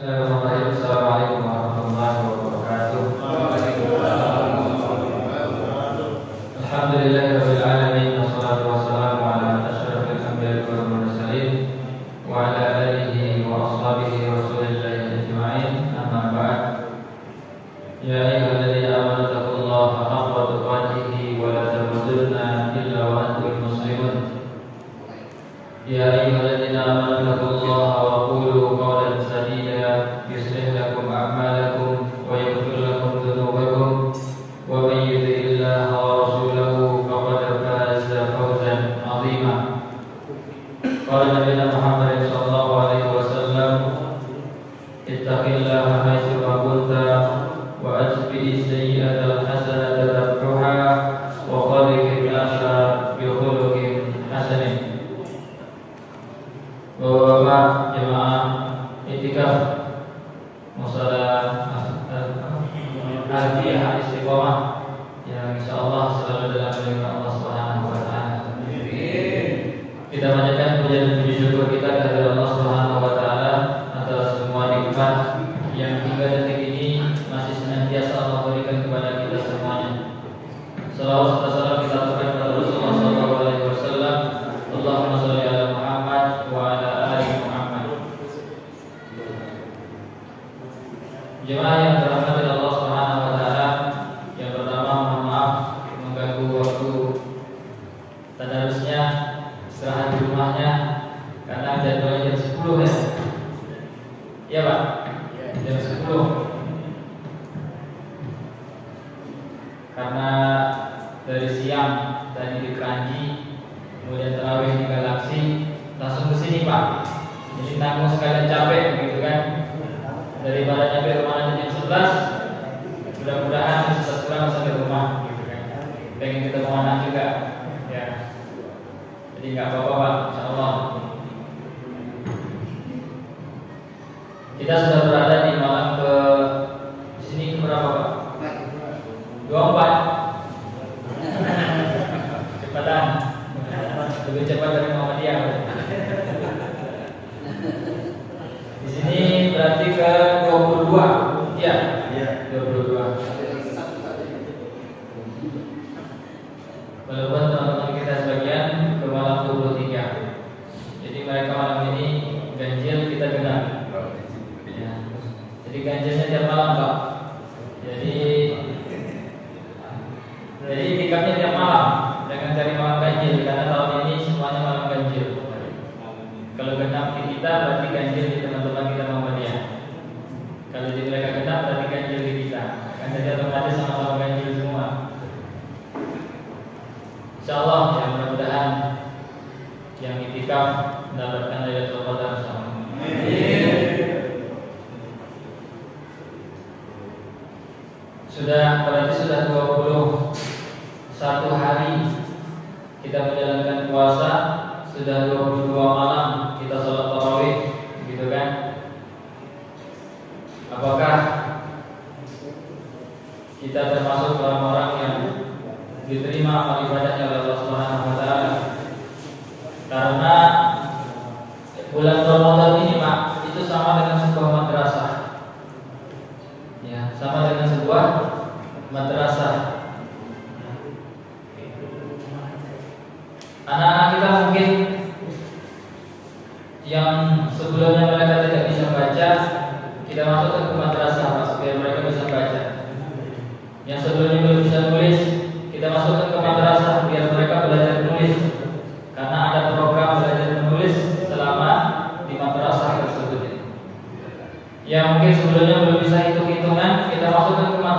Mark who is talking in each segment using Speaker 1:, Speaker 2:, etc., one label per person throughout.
Speaker 1: Uh, anak juga. Ya. Jadi nggak apa-apa pak. Insya Allah. Kita sudah berada di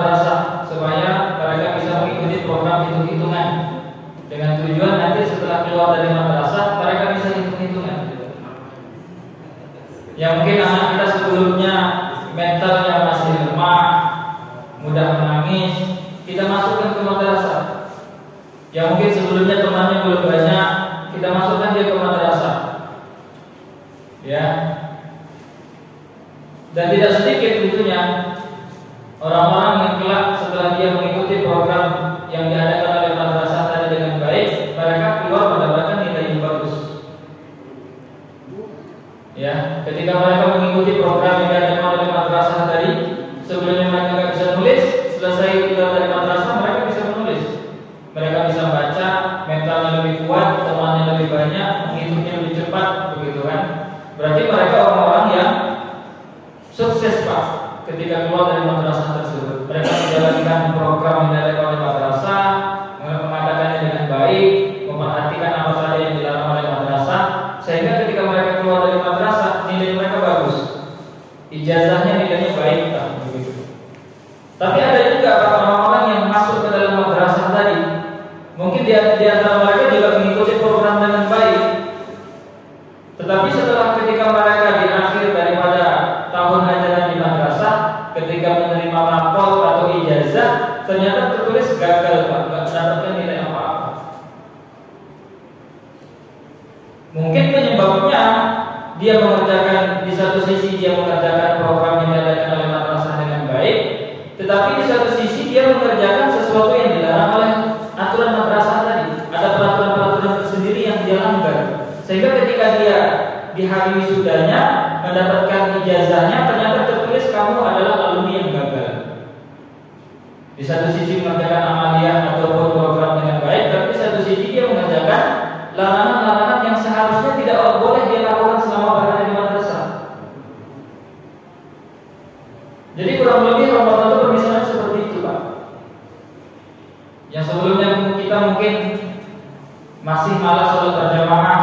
Speaker 1: madrasah supaya mereka bisa mengikuti program hitung-hitungan dengan tujuan nanti setelah keluar dari madrasah mereka bisa hitung-hitungan. Ya mungkin anak kita sebelumnya mentalnya masih lemah, mudah menangis, kita masukkan ke madrasah. Ya mungkin sebelumnya temannya belum banyak, kita masukkan dia ke madrasah. Ya. Dan tidak sedikit tentunya orang-orang yang setelah dia mengikuti program hari wisudanya mendapatkan ijazahnya ternyata tertulis kamu adalah alumni yang gagal. Di satu sisi mengerjakan amalia ataupun program dengan baik, tapi di satu sisi dia mengerjakan larangan-larangan yang seharusnya tidak boleh dia lakukan selama berada di madrasah. Jadi kurang lebih Ramadan itu permisalnya seperti itu, Pak. Yang sebelumnya kita mungkin masih malas sholat berjamaah,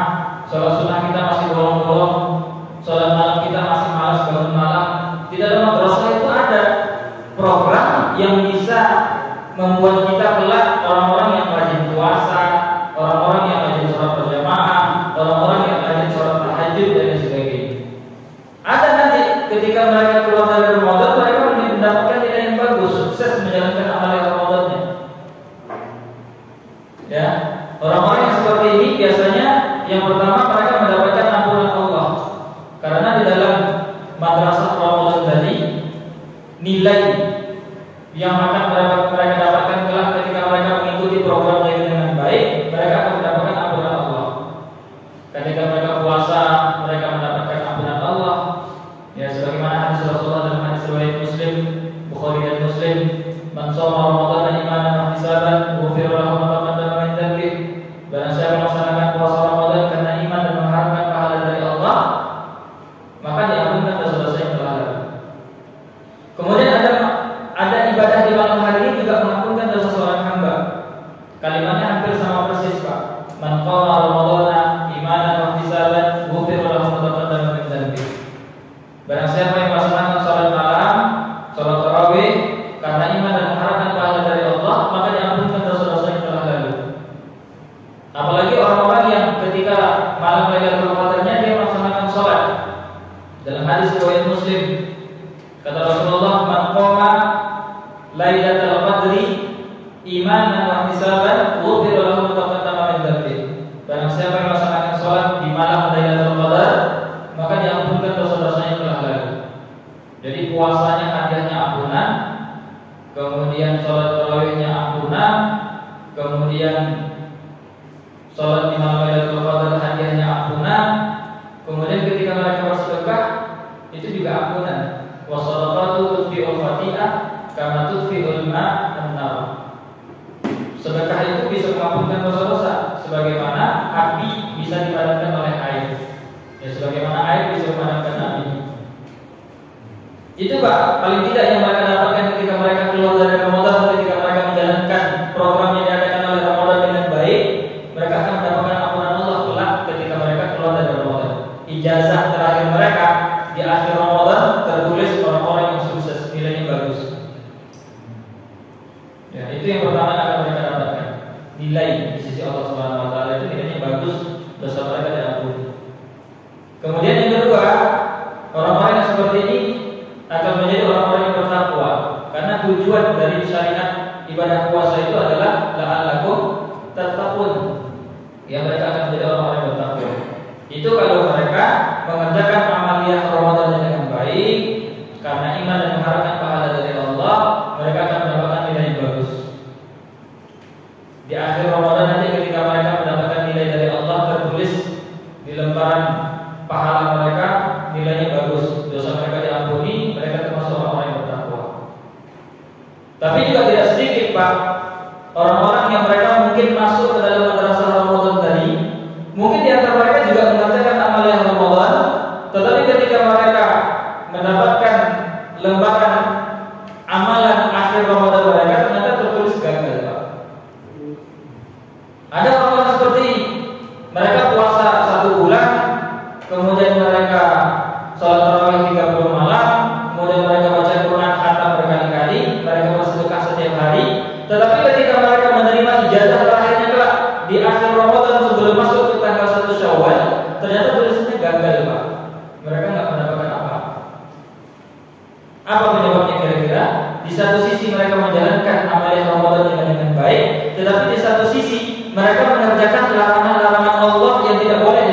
Speaker 1: sholat sunnah masih bolong-bolong sholat malam kita masih malas bangun malam di dalam madrasah itu ada program yang bisa membuat kita kelak orang-orang yang rajin puasa itu juga ampunan wa sadaqatu tudfi'ul khati'ah kama tudfi'ul ma'an Sedekah itu bisa mengampunkan dosa-dosa sebagaimana api bisa dipadamkan oleh air. Ya sebagaimana air bisa memadamkan api. Itu Pak, paling tidak yang Mereka mengerjakan larangan-larangan Allah yang tidak boleh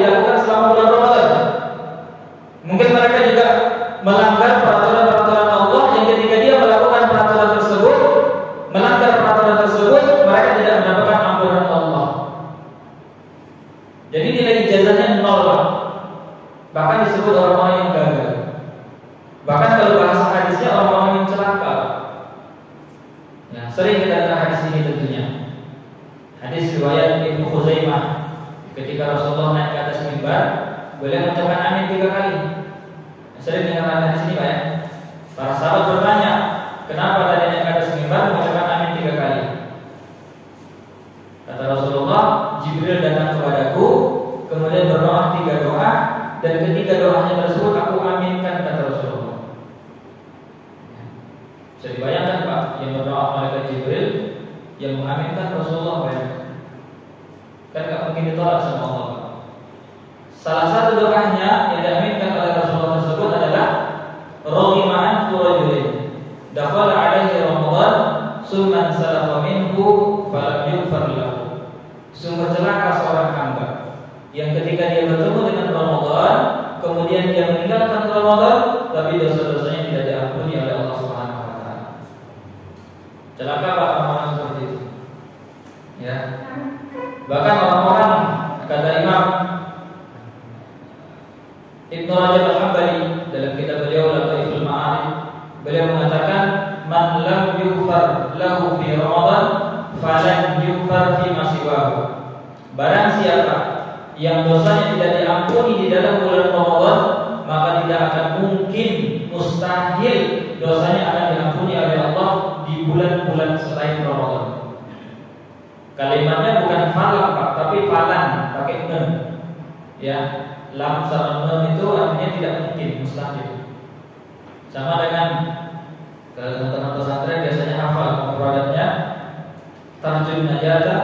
Speaker 1: macam najata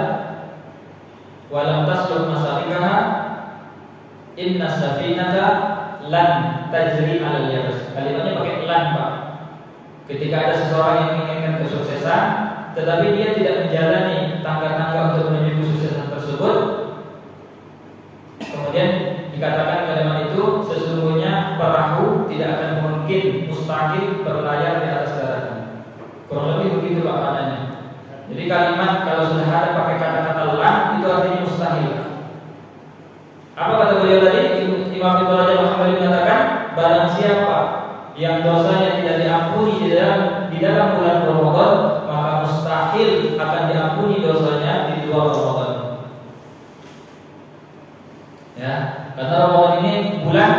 Speaker 1: walam tasluh masalikaha inna safinata lan tajri ala yabas. Kalimatnya pakai lan pak. Ketika ada seseorang yang menginginkan kesuksesan tetapi dia tidak menjalani tangga-tangga untuk menuju kesuksesan tersebut kemudian dikatakan dalil tadi Imam Ibnu Rajab Al-Hambali mengatakan barang siapa yang dosanya tidak diampuni di dalam di dalam bulan Ramadan maka mustahil akan diampuni dosanya di luar Ramadan. Ya, karena Ramadan ini bulan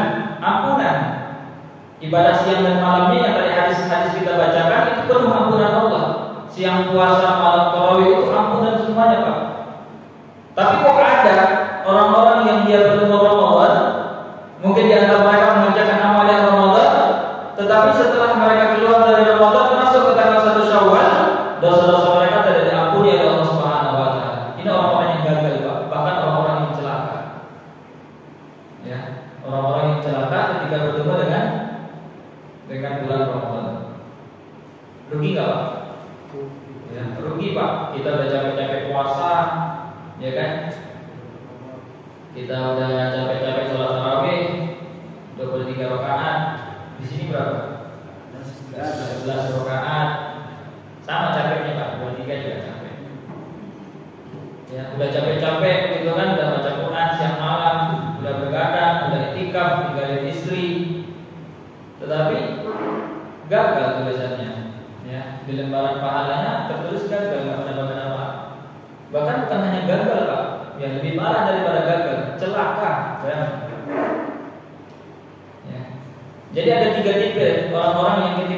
Speaker 1: ampunan. Ibadah siang dan malamnya yang tadi hadis-hadis kita bacakan itu penuh ampunan Allah. Siang puasa, malam tarawih itu ampunan semuanya, Pak.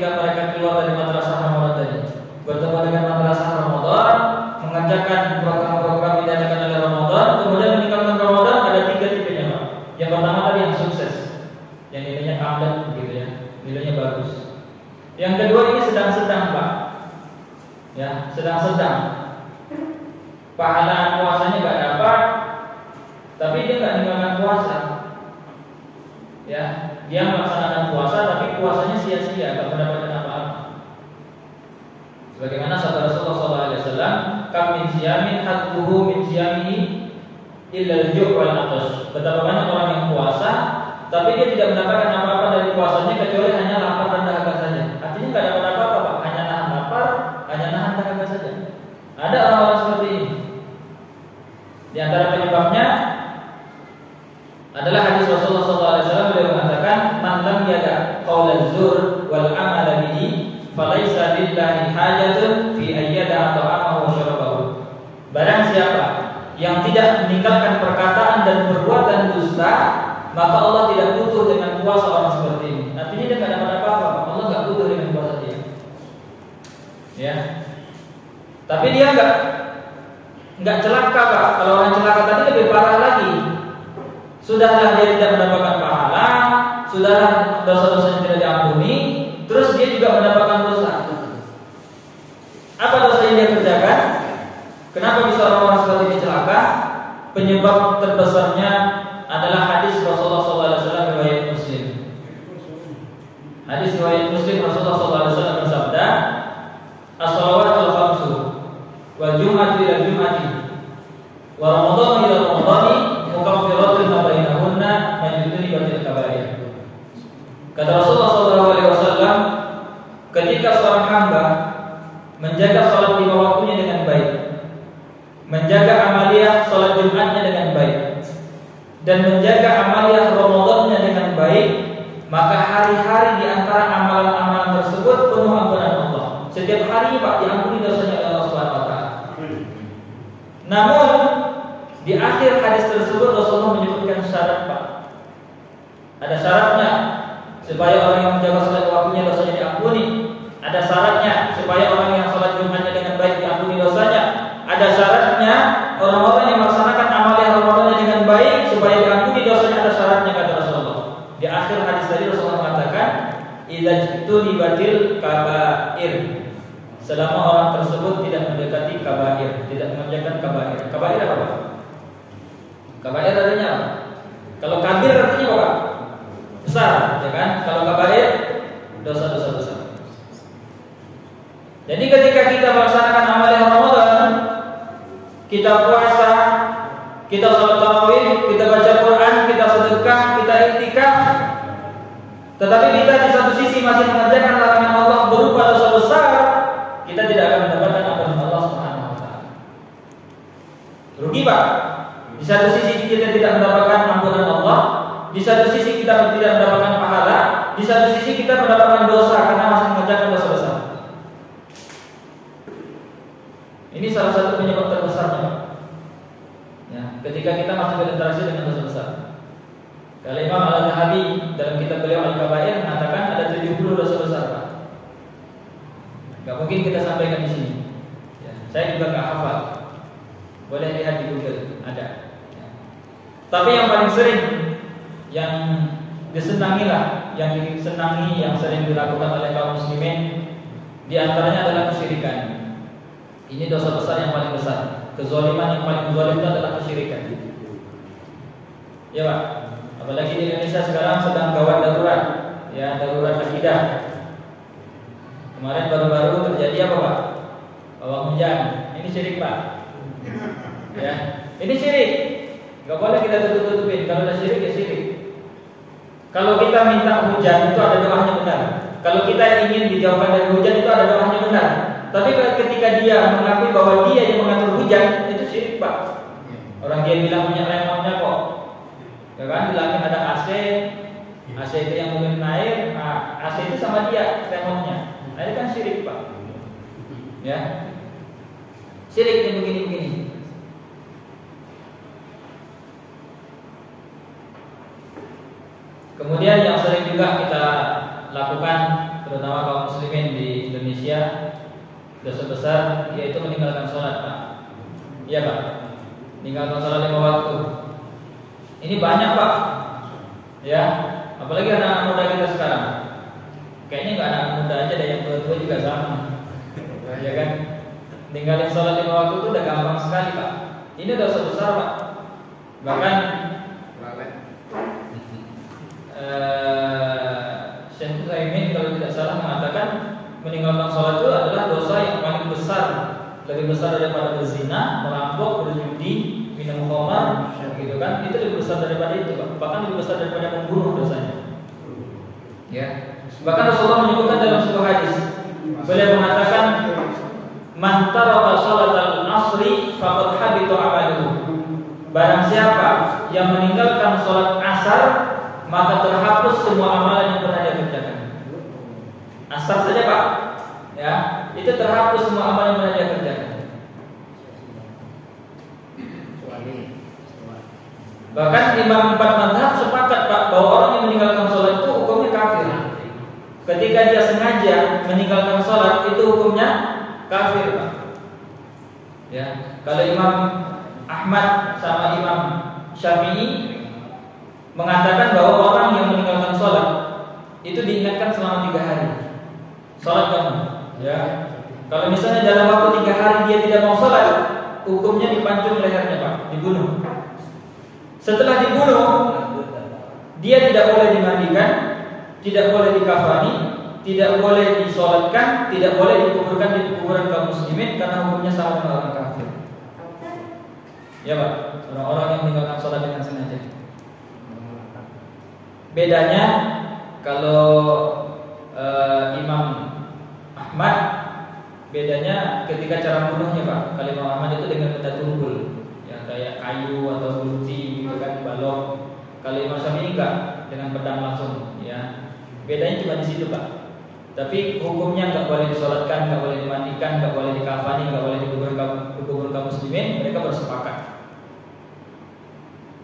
Speaker 1: ketika mereka keluar dari madrasah Ramadan tadi bertemu dengan madrasah Ramadan mengajarkan syirik. Gak boleh kita tutup-tutupin. Kalau udah syirik ya syirik. Kalau kita minta hujan itu ada doanya benar. Kalau kita ingin dijauhkan dari hujan itu ada doanya benar. Tapi ketika dia mengakui bahwa dia yang mengatur hujan itu syirik pak. Orang dia bilang punya remote kok. Ya kan bilangnya ada AC, AC itu yang mungkin air, nah, AC itu sama dia remote-nya. Nah, itu kan syirik pak. Ya, syirik yang begini lakukan terutama kaum muslimin di Indonesia dosa besar yaitu meninggalkan sholat pak. Iya pak, meninggalkan sholat lima waktu. Ini banyak pak, ya. Apalagi anak muda kita sekarang. Kayaknya nggak anak muda aja, ada yang tua-tua juga sama. Ya kan? Ninggalin sholat lima waktu itu udah gampang sekali pak. Ini dosa besar pak. Bahkan mengatakan meninggalkan sholat itu adalah dosa yang paling besar, lebih besar daripada berzina, merampok, berjudi, minum khamar, gitu kan? Itu lebih besar daripada itu, bahkan lebih besar daripada membunuh dosanya. Ya. Bahkan Rasulullah menyebutkan dalam sebuah hadis, beliau mengatakan, "Man taraka salatal asri faqad habita amaluhu." Barang siapa yang meninggalkan sholat asar maka terhapus semua amalan yang pernah dia Asar saja pak, ya itu terhapus semua amalan yang pernah dia kerjakan. Bahkan imam empat madhab sepakat pak bahwa orang yang meninggalkan sholat itu hukumnya kafir. Ketika dia sengaja meninggalkan sholat itu hukumnya kafir pak. Ya, kalau Imam Ahmad sama Imam Syafi'i mengatakan bahwa orang yang meninggalkan sholat itu diingatkan selama tiga hari. Sholat kamu, ya. Kalau misalnya dalam waktu tiga hari dia tidak mau sholat, hukumnya dipancung lehernya pak, dibunuh. Setelah dibunuh, dia tidak boleh dimandikan, tidak boleh dikafani, tidak boleh disolatkan, tidak boleh dikuburkan di kuburan kaum muslimin karena hukumnya sama dengan orang kafir. Ya pak, orang-orang yang meninggalkan sholat dengan sengaja. Bedanya kalau uh, Imam Ahmad bedanya ketika cara bunuhnya Pak. Kalau Imam Ahmad itu dengan benda tumpul, ya kayak kayu atau gunting gitu kan balok. Kalau Imam Syafi'i enggak dengan pedang langsung, ya. Bedanya cuma di situ Pak. Tapi hukumnya nggak boleh disolatkan, nggak boleh dimandikan, nggak boleh dikafani, nggak boleh dikubur dikubur kaum muslimin. Mereka bersepakat.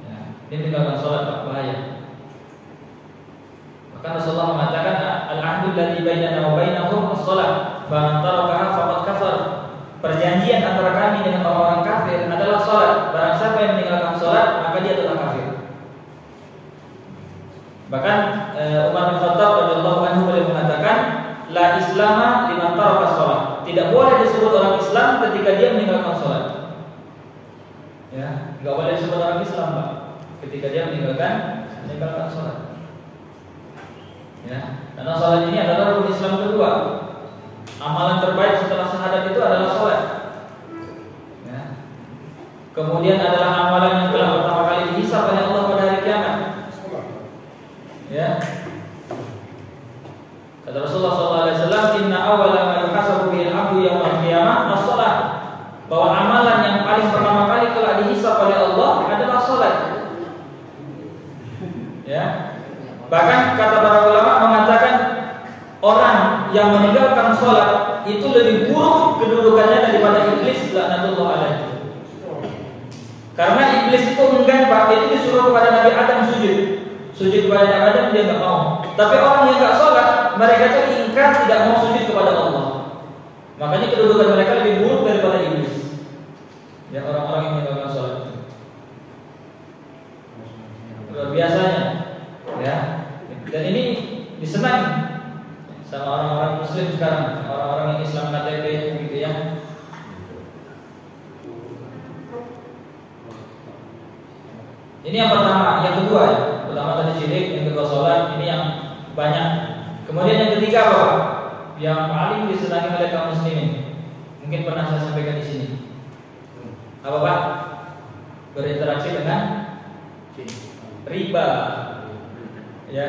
Speaker 1: Ya, ini tinggalkan sholat Pak bahaya. Karena Rasulullah mengatakan al-ahdu alladzi bainana wa bainahum as-shalah, fa man tarakaha faqad kafar. Perjanjian antara kami dengan orang-orang kafir adalah salat. Barang siapa yang meninggalkan salat, maka dia telah kafir. Bahkan uh, Umar bin Khattab radhiyallahu anhu beliau mengatakan, la islama liman taraka salat. Tidak boleh disebut orang Islam ketika dia meninggalkan salat. Ya, enggak boleh disebut orang Islam, Pak, ketika dia meninggalkan meninggalkan salat. Ya, karena salat ini adalah rukun Islam kedua. Amalan terbaik setelah syahadat itu adalah salat. Ya. Kemudian adalah amalan yang telah pertama kali dihisab oleh Allah pada hari kiamat. Ya. Kata Rasulullah SAW, Inna awala ma yuhasabu bil abdu yaumil qiyamah as-salat. Bahwa amalan yang paling pertama kali telah dihisab oleh Allah adalah salat. Ya. Bahkan kata para ulama orang yang meninggalkan sholat itu lebih buruk kedudukannya daripada iblis laknatullah alaihi. Karena iblis itu enggan pak itu disuruh kepada Nabi Adam sujud, sujud kepada Nabi Adam dia nggak mau. Tapi orang yang nggak sholat mereka itu ingkar tidak mau sujud kepada Allah. Makanya kedudukan mereka lebih buruk daripada iblis. Ya orang-orang yang meninggalkan sholat itu. Luar biasanya, ya. Dan ini disenangi sama orang-orang muslim sekarang, orang-orang yang Islam KTP gitu ya. Ini yang pertama, yang kedua ya. Pertama tadi syirik, yang kedua sholat, ini yang banyak. Kemudian yang ketiga apa? Yang paling disenangi oleh kaum muslimin. Mungkin pernah saya sampaikan di sini. Apa Pak? Berinteraksi dengan riba. Ya.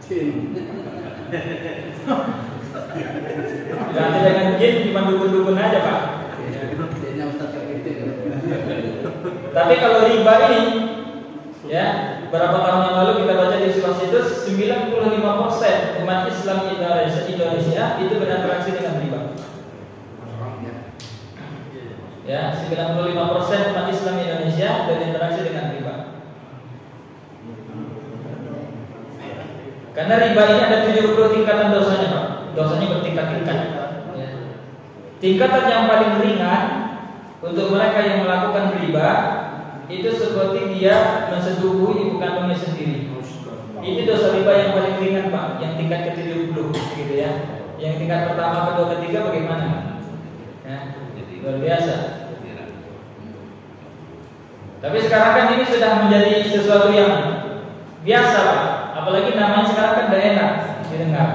Speaker 1: Ganti dengan jin cuma dukun-dukun aja pak. Tapi kalau riba ini, ya berapa tahun yang lalu kita baca di sebuah situs 95% umat Islam Indonesia, Indonesia itu berinteraksi dengan riba. Ya, 95% umat Islam Indonesia berinteraksi dengan riba. Karena riba ini ada 70 tingkatan dosanya, Pak. Dosanya bertingkat-tingkat. Ya. Tingkatan yang paling ringan untuk mereka yang melakukan riba itu seperti dia mensetubuhi ibu kandungnya sendiri. Itu dosa riba yang paling ringan, Pak, yang tingkat ke-70 gitu ya. Yang tingkat pertama, kedua, ketiga bagaimana? Ya, luar biasa. Tapi sekarang kan ini sudah menjadi sesuatu yang biasa, Pak apalagi namanya sekarang kan udah enak didengar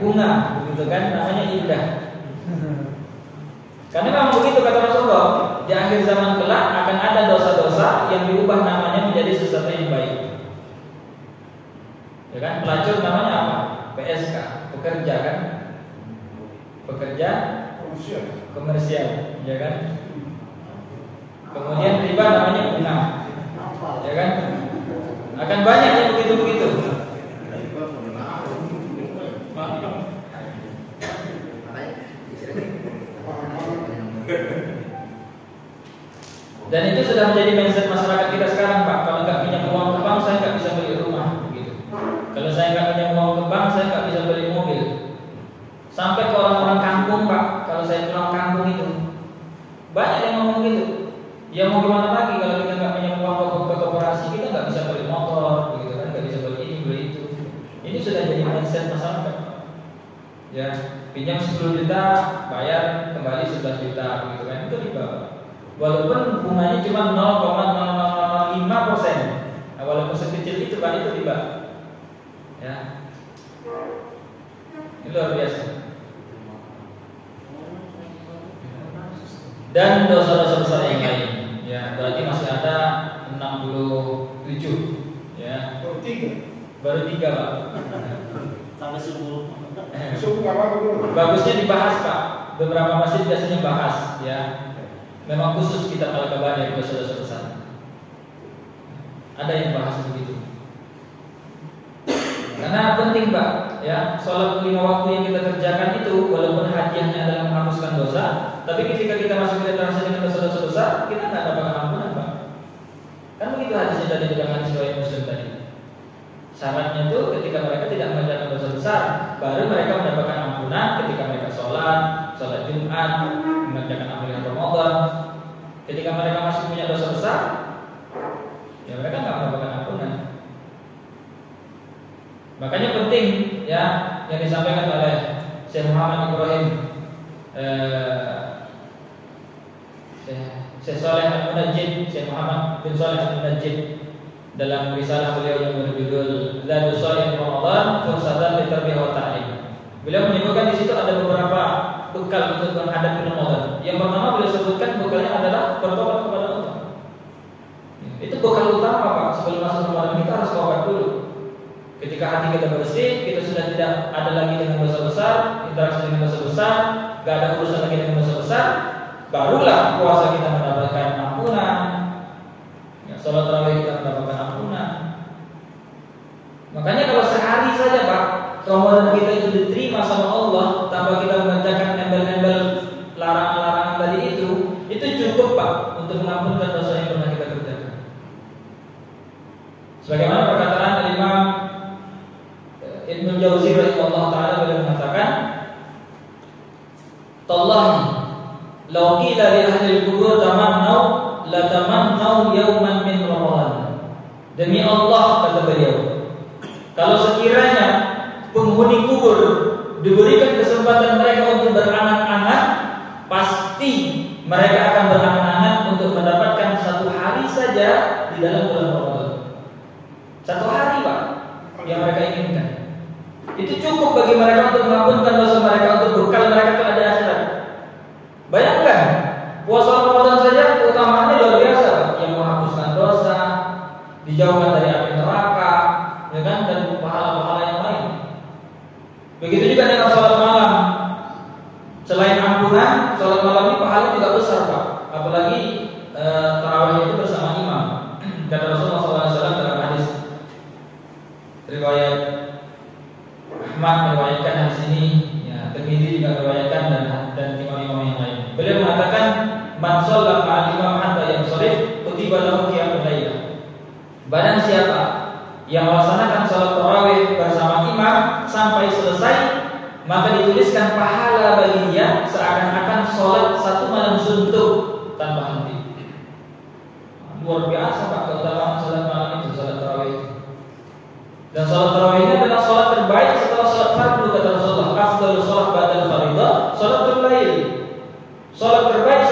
Speaker 1: bunga begitu kan? Namanya indah. Karena memang begitu kata Rasulullah di akhir zaman kelak akan ada dosa-dosa yang diubah namanya menjadi sesuatu yang baik. Ya kan? Pelacur namanya apa? PSK pekerja kan? Pekerja? Komersial. Ya kan? Kemudian riba namanya bunga ya kan? Akan banyak yang begitu-begitu. Dan itu sudah menjadi mindset masyarakat kita sekarang, Pak. Kalau nggak punya uang ke bank, saya nggak bisa beli rumah. Begitu. Kalau saya nggak punya uang ke bank, saya nggak bisa beli mobil. Sampai ke orang-orang kampung, Pak. Kalau saya pulang kampung itu, banyak yang ngomong gitu. Ya mau ke mana lagi kalau kita nggak punya uang ke, koperasi, kita nggak bisa beli motor, begitu kan? Nggak bisa beli ini, beli itu. Ini sudah jadi mindset masyarakat. Ya, pinjam 10 juta, bayar kembali 11 juta, begitu kan? Itu riba. Walaupun bunganya cuma 0,005 persen, nah, walaupun sekecil itu kan itu riba. Ya, ini luar biasa. Dan dosa-dosa besar yang lain. Ya, berarti masih ada 67 ya. Baru tiga. Baru tiga, Pak. Sampai sepuluh. Bagusnya dibahas, Pak. Beberapa masjid biasanya bahas ya. Memang khusus kita kalau kabar dari dosa-dosa besar. Ada yang bahas begitu. Karena penting Pak, ya sholat lima waktu yang kita kerjakan itu walaupun hadiahnya adalah menghapuskan dosa, tapi ketika kita masuk ke dalam dengan dosa-dosa besar, kita nggak dapat ampunan Pak. Kan begitu hadisnya tadi dalam riwayat Muslim tadi. Syaratnya itu ketika mereka tidak mengerjakan dosa besar, baru mereka mendapatkan ampunan ketika mereka sholat, sholat Jumat, mengerjakan amalan Ramadan. Ketika mereka masih punya dosa besar, ya mereka nggak mendapatkan ampunan. Makanya penting ya yang disampaikan oleh Syekh Muhammad Ibrahim eh, Syekh Saleh Al-Munajjid Syekh Muhammad bin Saleh Al-Munajjid dalam risalah beliau yang berjudul Zadu Salih Ramadan Fursatan Litarbiyah wa Ta'lim. Beliau menyebutkan di situ ada beberapa bekal untuk menghadapi Ramadan. Yang pertama beliau sebutkan bekalnya adalah bertobat kepada Allah. Itu bekal utama Pak. Sebelum masuk Ramadan kita harus tobat dulu. Ketika hati kita bersih, kita sudah tidak ada lagi dengan dosa besar, interaksi dengan dosa besar, gak ada urusan lagi dengan dosa besar, barulah puasa kita mendapatkan ampunan, ya, sholat tarawih kita mendapatkan ampunan. Makanya kalau sehari saja pak, Ramadan kita itu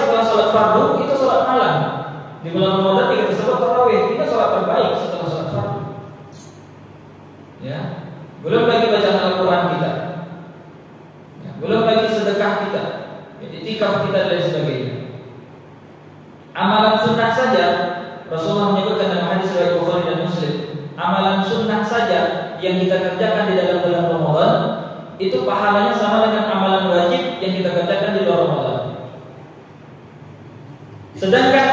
Speaker 1: setelah sholat fardu itu sholat malam. Di bulan Ramadan tiga tersebut tarawih itu sholat terbaik setelah sholat fardu. Ya. Belum lagi bacaan Al-Quran kita. Ya, belum lagi sedekah kita ya, jadi tikaf kita dan sebagainya. Amalan sunnah saja Rasulullah menyebutkan dalam hadis riwayat Bukhari dan Muslim amalan sunnah saja yang kita kerjakan di dalam bulan Ramadan itu pahalanya sama dengan amalan Sedangkan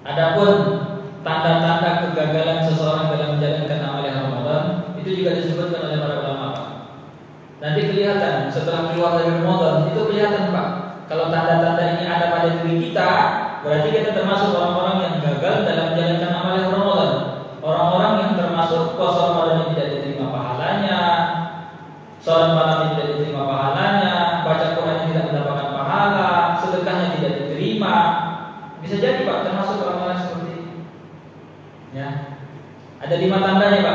Speaker 1: Adapun tanda-tanda kegagalan seseorang dalam menjalankan amalan Ramadan itu juga disebutkan oleh para ulama. Nanti kelihatan setelah keluar dari Ramadan itu kelihatan Pak. Kalau tanda-tanda ini ada pada diri kita, berarti kita termasuk orang-orang yang gagal dalam menjalankan amalan Ramadan. Orang-orang yang termasuk kosong lima tandanya Pak.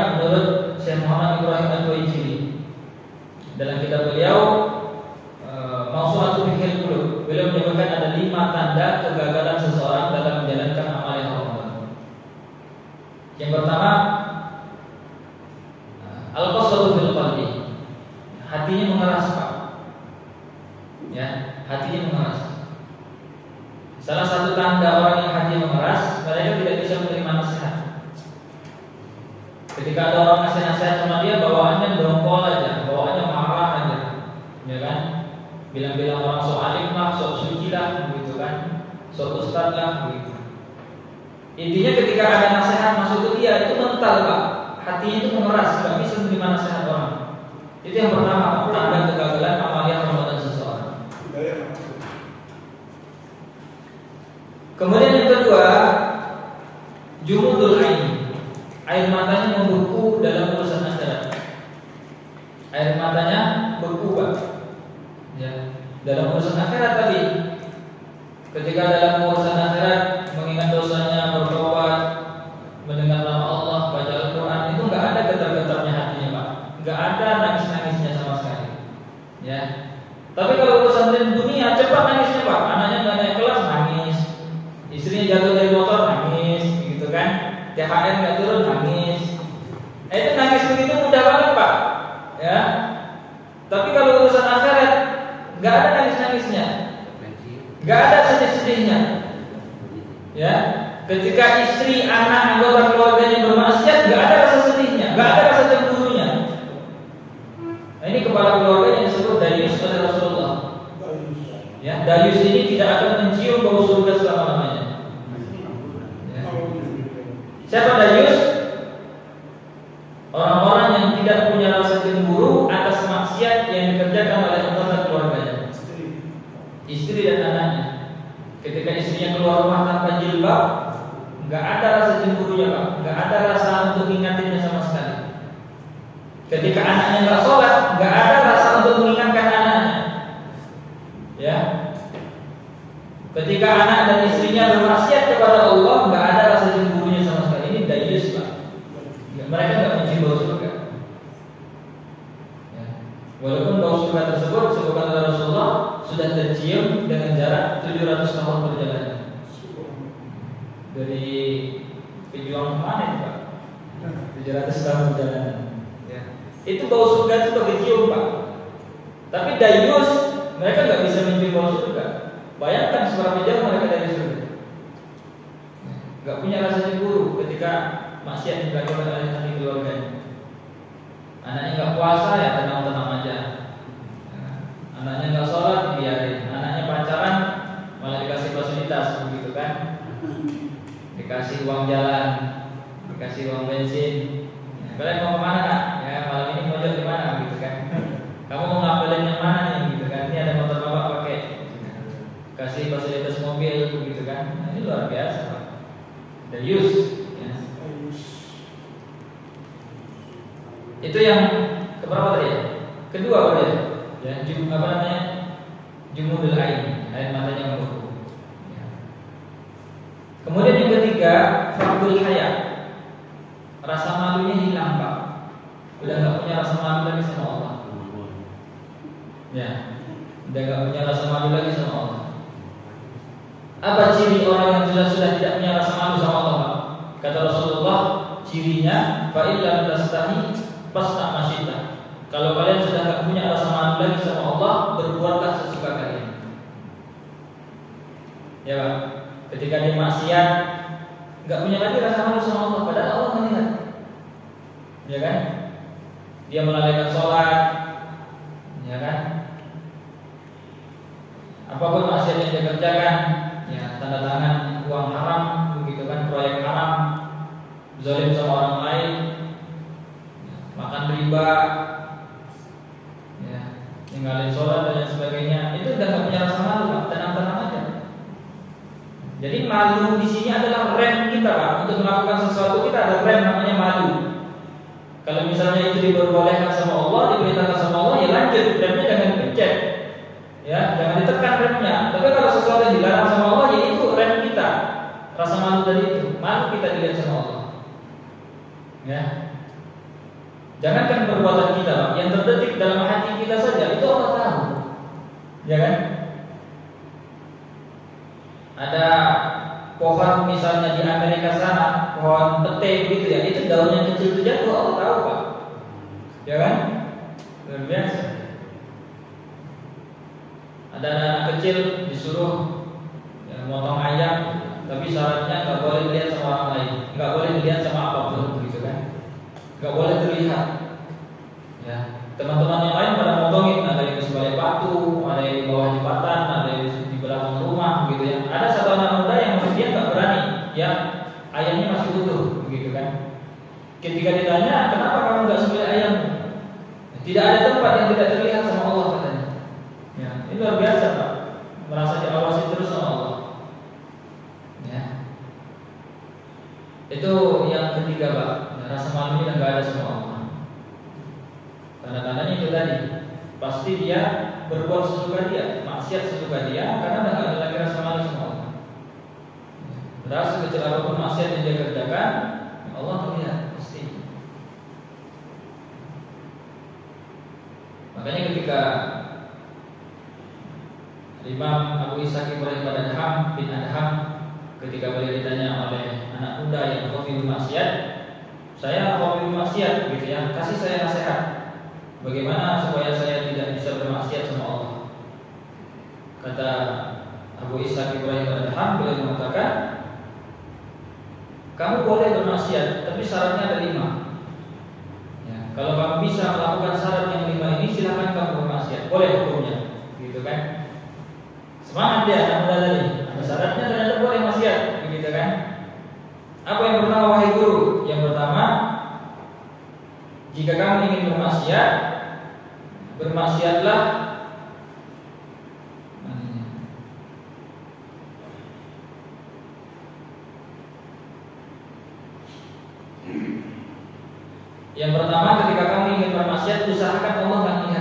Speaker 1: nangis-nangisnya. Gak ada sedih-sedihnya. Ya, ketika istri, anak, anggota keluarganya bermaksiat, gak ada rasa sedihnya, gak ada rasa cemburunya. Nah, ini kepala keluarganya disebut Dayus pada Rasulullah. Ya, dari Ya, dia gak punya rasa malu lagi sama Allah. Apa ciri orang yang jelas sudah tidak punya rasa malu sama Allah? Kata Rasulullah, cirinya fa'ilam pas pasta masjid Kalau kalian sudah gak punya rasa malu lagi sama Allah, berbuatlah sesuka kalian. Ya, Pak. Ketika dia maksiat, nggak punya lagi rasa malu sama Allah, padahal Allah melihat. Ya kan? Dia melalaikan sholat, ya kan? apa pun maksiat yang dia kerjakan ya tanda tangan uang haram begitu kan proyek haram zalim sama orang lain ya, makan riba ya tinggalin sholat dan lain sebagainya itu tidak punya rasa malu tenang-tenang aja. Jadi malu di sini adalah rem kita pak. Untuk melakukan sesuatu kita ada rem namanya malu. Kalau misalnya itu diperbolehkan sama Allah diberitakan sama Allah ya lanjut remnya jangan dikejar ya, jangan ditekan remnya. Tapi kalau sesuatu yang dilarang sama Allah, ya itu rem kita, rasa malu tadi itu, malu kita dilihat sama Allah. Ya, Jangankan perbuatan kita, yang terdetik dalam hati kita saja itu Allah tahu. Ya kan? Ada pohon misalnya di Amerika sana, pohon pete gitu ya, itu daunnya kecil itu jatuh, Allah tahu, Pak. Ya kan? Luar biasa. Ada anak kecil disuruh ya, motong ayam, tapi syaratnya nggak boleh lihat sama orang lain, nggak boleh lihat sama apa pun nggak boleh terlihat. Ya, teman-teman yang lain pada motongin, ada yang di sebelah batu, ada yang di bawah jembatan, ada yang di belakang rumah, gitu ya. Ada satu anak muda yang dia nggak berani, ya ayamnya masih utuh, begitu kan. Ketika ditanya, kenapa kamu nggak sebelah ayam? Tidak ada tempat yang tidak terlihat. Ya, ini luar biasa pak, merasa diawasi terus sama Allah. Ya, itu yang ketiga pak rasa malunya dan gak ada sama Allah. Tanda-tandanya itu tadi, pasti dia berbuat sesuka dia, maksiat sesuka dia, karena tidak ada lagi rasa malu sama Allah. Terus sekecil apa pun maksiat yang dia kerjakan, Allah terlihat pasti. Makanya ketika Imam Abu Ishaq Ibrahim Adham bin Adham ketika beliau ditanya oleh anak muda yang hobi maksiat, saya hobi maksiat gitu ya kasih saya nasihat bagaimana supaya saya tidak bisa bermaksiat sama Allah. Kata Abu Ishaq Ibrahim Al-Ham beliau mengatakan kamu boleh bermaksiat tapi syaratnya ada lima. Ya, kalau kamu bisa melakukan syarat yang lima ini silahkan kamu bermaksiat. Boleh hukumnya gitu kan semangat dia anak tadi ada syaratnya ternyata boleh maksiat gitu kan apa yang pertama wahai guru? Yang pertama, jika kamu ingin bermaksiat, bermaksiatlah Yang pertama ketika kamu ingin bermaksiat usahakan Allah kamu.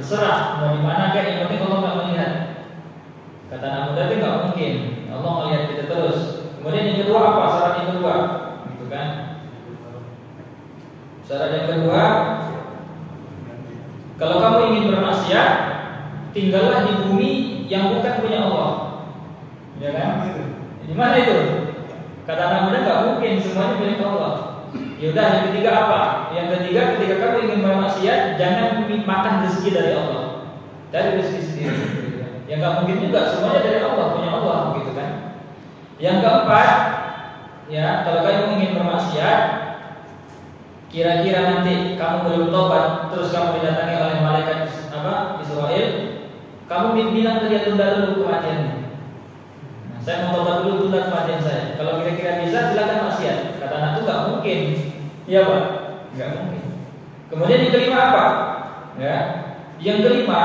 Speaker 1: Terserah mau di mana kayak yang penting Allah nggak melihat. Kata anak muda itu nggak mungkin. Allah melihat kita terus. Kemudian yang kedua apa? Syarat yang kedua, gitu kan? Syarat yang kedua, kalau kamu ingin bermaksiat, tinggallah di bumi yang bukan punya Allah. Ya kan? Di mana itu? Kata anak muda nggak mungkin semuanya milik Allah. Yaudah yang ketiga apa? Yang ketiga ketika kamu ingin bermaksiat, jangan makan rezeki dari Allah, dari rezeki sendiri. Yang nggak mungkin juga semuanya dari Allah punya Allah begitu kan. Yang keempat, ya kalau kamu ingin bermaksiat, kira-kira nanti kamu belum tobat, terus kamu didatangi oleh malaikat apa Israel, kamu bilang dia tunda dulu kematiannya. Saya mau tobat dulu tunda kematian saya. Kalau kira-kira bisa, silakan maksiat. Kata anak itu nggak mungkin, iya pak, nggak mungkin. Kemudian yang kelima apa? Ya, yang kelima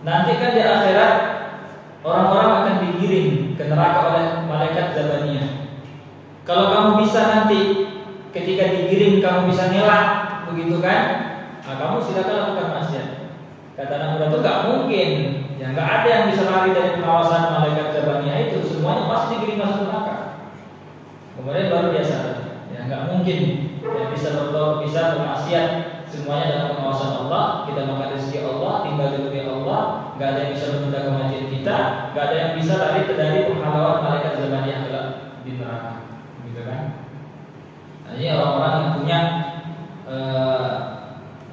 Speaker 1: Nanti kan di akhirat orang-orang akan digiring ke neraka oleh malaikat Zabaniyah. Kalau kamu bisa nanti ketika digiring kamu bisa ngelak, begitu kan? Nah, kamu silakan lakukan maksiat. Kata anak muda itu nggak mungkin, ya nggak ada yang bisa lari dari pengawasan malaikat Zabaniyah itu. Semuanya pasti digiring masuk neraka. Kemudian baru biasa, ya nggak mungkin ya bisa bertolak bisa bermaksiat semuanya dalam pengawasan Allah. Kita makan rezeki Allah, tinggal di dunia Allah, nggak ada yang bisa menunda kematian kita, nggak ada yang bisa lari dari penghalauan malaikat zaman yang gelap di neraka, gitu kan? Nah, ini orang-orang yang punya uh,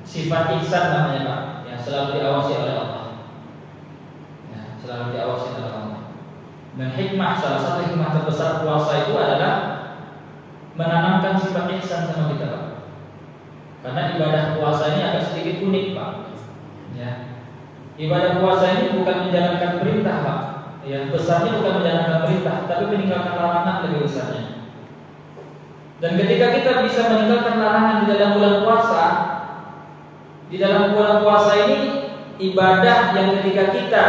Speaker 1: sifat ihsan namanya pak, yang selalu diawasi oleh Allah, ya, selalu diawasi oleh Allah. Dan hikmah salah satu hikmah terbesar puasa itu adalah menanamkan sifat ihsan sama kita Pak. Karena ibadah puasa ini agak sedikit unik Pak. Ya. Ibadah puasa ini bukan menjalankan perintah Pak. Ya, besarnya bukan menjalankan perintah, tapi meninggalkan larangan lebih besarnya. Dan ketika kita bisa meninggalkan larangan di dalam bulan puasa, di dalam bulan puasa ini ibadah yang ketika kita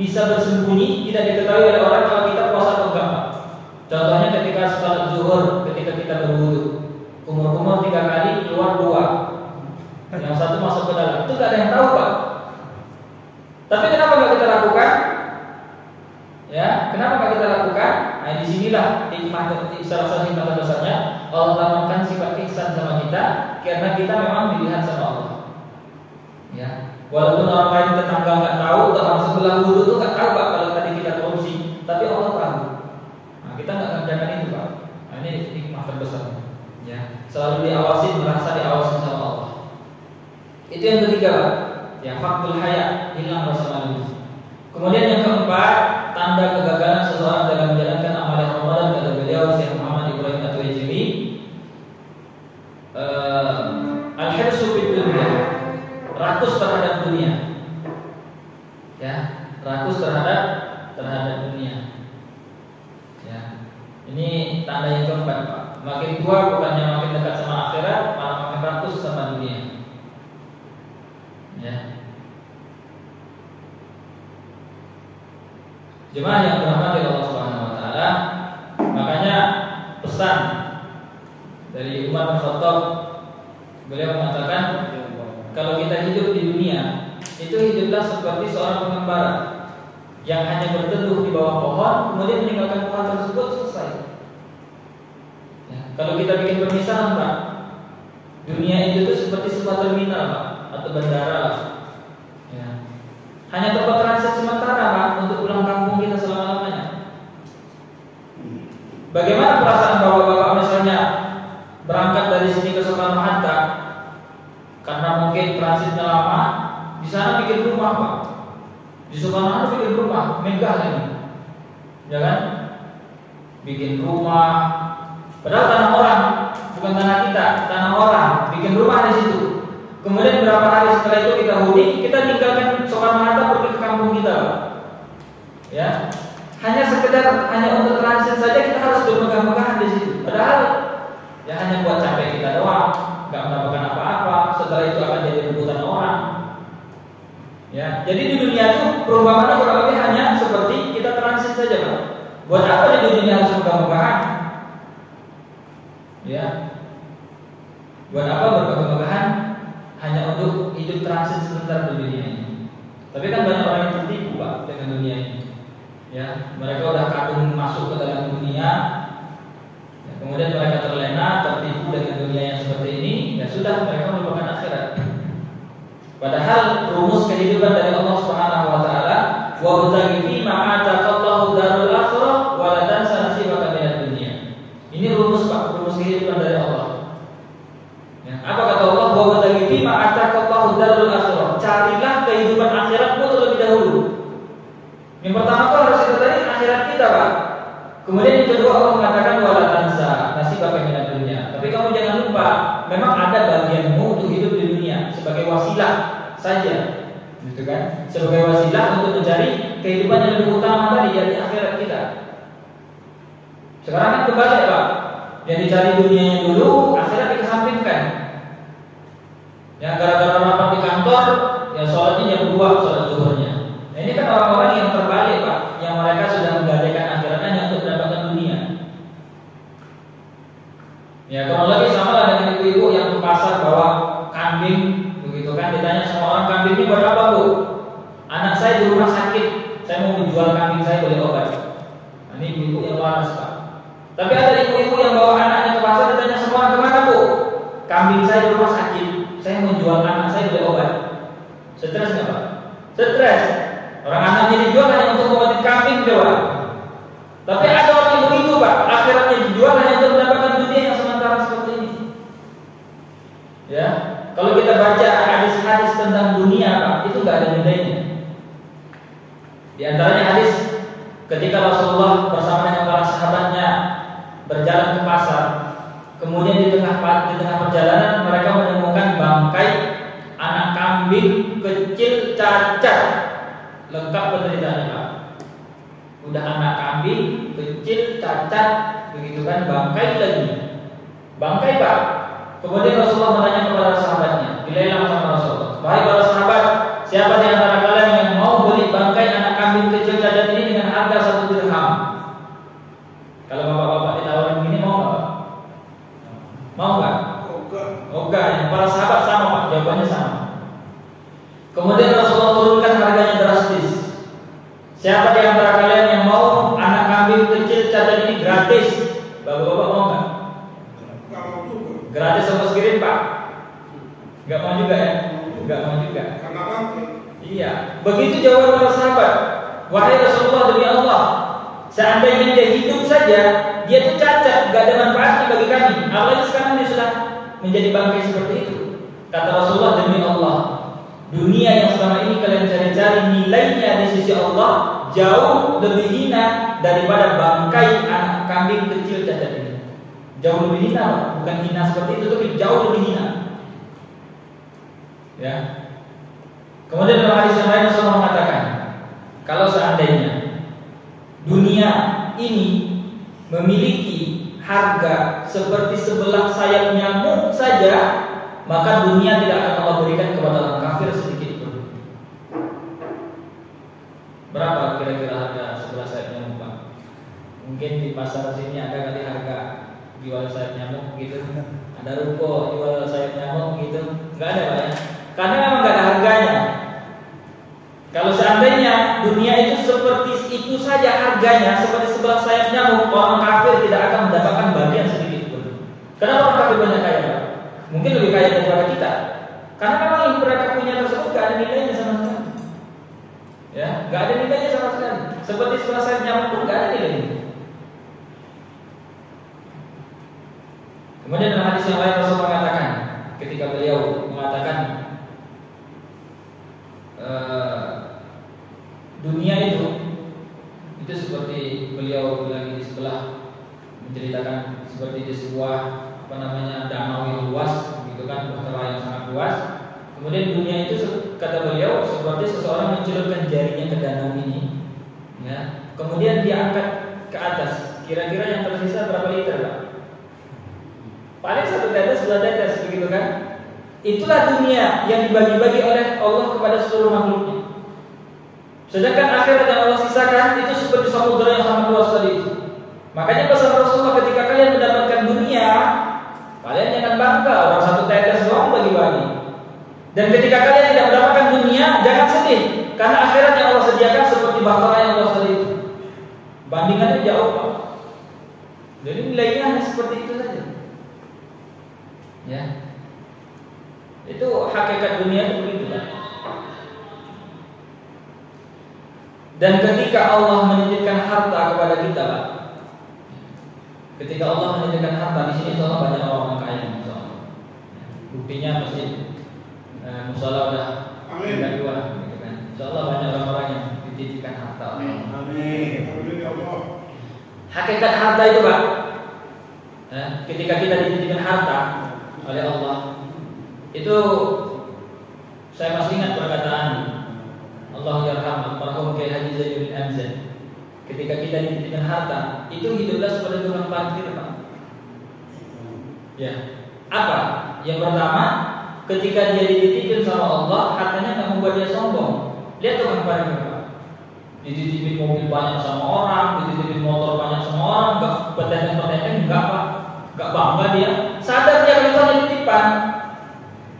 Speaker 1: bisa bersembunyi tidak diketahui oleh orang kalau kita puasa atau enggak. Contohnya ketika sholat zuhur, ketika kita berwudu, umur-umur tiga kali keluar dua, yang satu masuk ke dalam. Itu gak ada yang tahu pak. Tapi kenapa nggak kita lakukan? Ya, kenapa nggak kita lakukan? Nah, di sinilah hikmah salah satu hikmah terbesarnya Allah tanamkan sifat ihsan sama kita karena kita memang dilihat sama Allah. Ya, walaupun orang lain tetangga nggak tahu, orang sebelah wudhu tuh nggak tahu pak kalau tadi kita korupsi, tapi Allah kita nggak kerjakan itu pak. Nah, ini hikmah terbesar. Ya. Selalu diawasi merasa diawasi sama Allah. Itu yang ketiga pak. Ya faktul hayat. Hilang rasa malu. Kemudian yang keempat tanda kegagalan sudah mereka melupakan akhirat. Padahal rumus kehidupan dari Allah Subhanahu wa taala wa memang ada bagianmu untuk hidup di dunia sebagai wasilah saja gitu kan? Sebagai wasilah untuk mencari kehidupan yang lebih utama tadi di akhirat kita. Sekarang kan kebalik pak. Yang dicari dunianya dulu para sahabat sama pak, jawabannya sama. Kemudian Rasulullah turunkan harganya drastis. Siapa di antara kalian yang mau anak kambing kecil cacat ini gratis? Bapak-bapak mau nggak? Gratis sama sekirin pak? Gak mau juga ya? Gak mau juga. Iya. Begitu jawaban para sahabat. Wahai Rasulullah demi Allah, seandainya dia hidup saja, dia itu cacat, gak ada manfaatnya bagi kami. Apalagi sekarang dia sudah menjadi bangkai seperti itu. Kata Rasulullah demi Allah, dunia yang selama ini kalian cari-cari nilainya di sisi Allah jauh lebih hina daripada bangkai anak kambing kecil cacat ini. Jauh lebih hina, bukan hina seperti itu, tapi jauh lebih hina. Ya. Kemudian dalam hadis yang lain Rasulullah mengatakan, kalau seandainya dunia ini memiliki harga seperti sebelah sayap nyamuk saja, maka dunia tidak akan Allah berikan kepada orang kafir sedikit pun. Berapa kira-kira harga sebelah sayap nyamuk, Pak? Mungkin di pasar sini ada kali harga jual sayap nyamuk gitu. Ada ruko jual sayap nyamuk gitu. Enggak ada, Pak ya? Karena memang enggak ada harganya. Kalau seandainya dunia itu seperti itu saja harganya, seperti sebelah sayap nyamuk, orang kafir tidak akan mendapatkan bagian sedikit pun. Kenapa orang kafir banyak kaya? Pak? Mungkin lebih kaya daripada kita. Karena memang yang mereka punya tersebut gak ada nilainya sama sekali. Ya, gak ada nilainya sama sekali. Seperti sebelah sayap nyamuk pun gak ada nilainya. Kemudian dalam hadis yang lain Rasul mengatakan ketika beliau mengatakan dunia itu itu seperti beliau lagi di sebelah menceritakan seperti di sebuah apa namanya danau yang luas gitu kan bahtera yang sangat luas kemudian dunia itu kata beliau seperti seseorang mencelupkan jarinya ke danau ini ya kemudian dia angkat ke atas kira-kira yang tersisa berapa liter pak paling satu tetes dua tetes begitu kan itulah dunia yang dibagi-bagi oleh Allah kepada seluruh makhluknya Sedangkan akhirat yang Allah sisakan itu seperti samudera yang sangat luas tadi itu. Makanya pesan Rasulullah ketika kalian mendapatkan dunia, kalian jangan bangga orang satu tetes doang bagi-bagi. Dan ketika kalian tidak mendapatkan dunia, jangan sedih karena akhirat yang Allah sediakan seperti bahtera yang luas tadi itu. Bandingannya jauh pak. Jadi nilainya hanya seperti itu saja. Ya. Itu hakikat dunia itu begitu pak. Dan ketika Allah menitipkan harta kepada kita, Pak. Ketika Allah menitipkan harta di sini Allah banyak orang kaya insyaallah. Buktinya masjid eh, musola udah dua gitu kan. Insyaallah banyak orang-orang yang dititipkan harta.
Speaker 2: Amin. Amin ya Allah.
Speaker 1: Hakikat harta itu, Pak. Eh, ketika kita dititipkan harta oleh Allah, itu saya masih ingat perkataan Allah yarham almarhum Kiai Haji Zainuddin Amzan. Ketika kita dititipkan harta, itu hiduplah seperti tukang parkir, Pak. Ya. Apa? Yang pertama, ketika dia dititipin sama Allah, hartanya nggak membuat dia sombong. Lihat tukang parkir. Dititipin mobil banyak sama orang, dititipin motor banyak sama orang, nggak petenteng-petenteng, nggak Pak. Nggak bangga dia. Sadar dia kalau itu hanya titipan.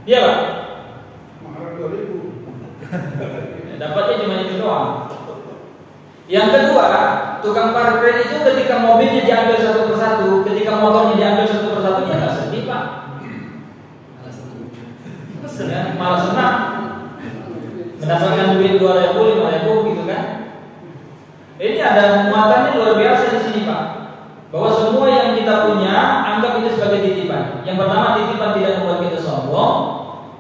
Speaker 1: Iya, Pak.
Speaker 2: Mahal 2000.
Speaker 1: Dapatnya cuma itu doang. Yang kedua, tukang parkir itu ketika mobilnya diambil satu persatu, ketika motornya diambil satu persatu, dia nggak sedih pak. Ya, malah senang mendapatkan duit dua ribu, lima ribu. Ini ada muatannya luar biasa di sini pak. Bahwa semua yang kita punya anggap itu sebagai titipan. Yang pertama titipan tidak membuat kita sombong.